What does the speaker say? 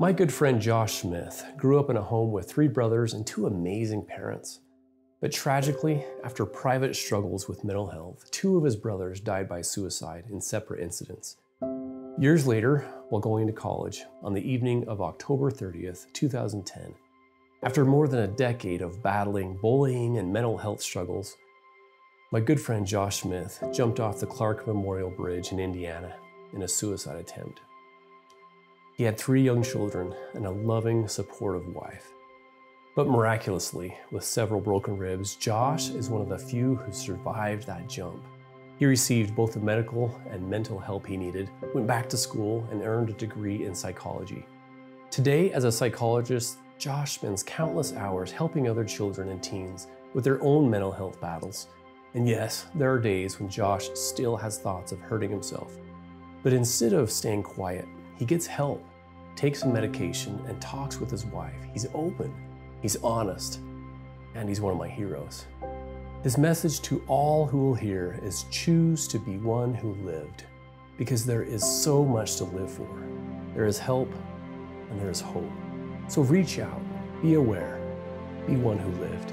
My good friend Josh Smith grew up in a home with three brothers and two amazing parents. But tragically, after private struggles with mental health, two of his brothers died by suicide in separate incidents. Years later, while going to college, on the evening of October 30th, 2010, after more than a decade of battling bullying and mental health struggles, my good friend Josh Smith jumped off the Clark Memorial Bridge in Indiana in a suicide attempt. He had three young children and a loving, supportive wife. But miraculously, with several broken ribs, Josh is one of the few who survived that jump. He received both the medical and mental help he needed, went back to school, and earned a degree in psychology. Today, as a psychologist, Josh spends countless hours helping other children and teens with their own mental health battles. And yes, there are days when Josh still has thoughts of hurting himself. But instead of staying quiet, he gets help, takes some medication, and talks with his wife. He's open, he's honest, and he's one of my heroes. His message to all who will hear is choose to be one who lived, because there is so much to live for. There is help and there is hope. So reach out, be aware, be one who lived.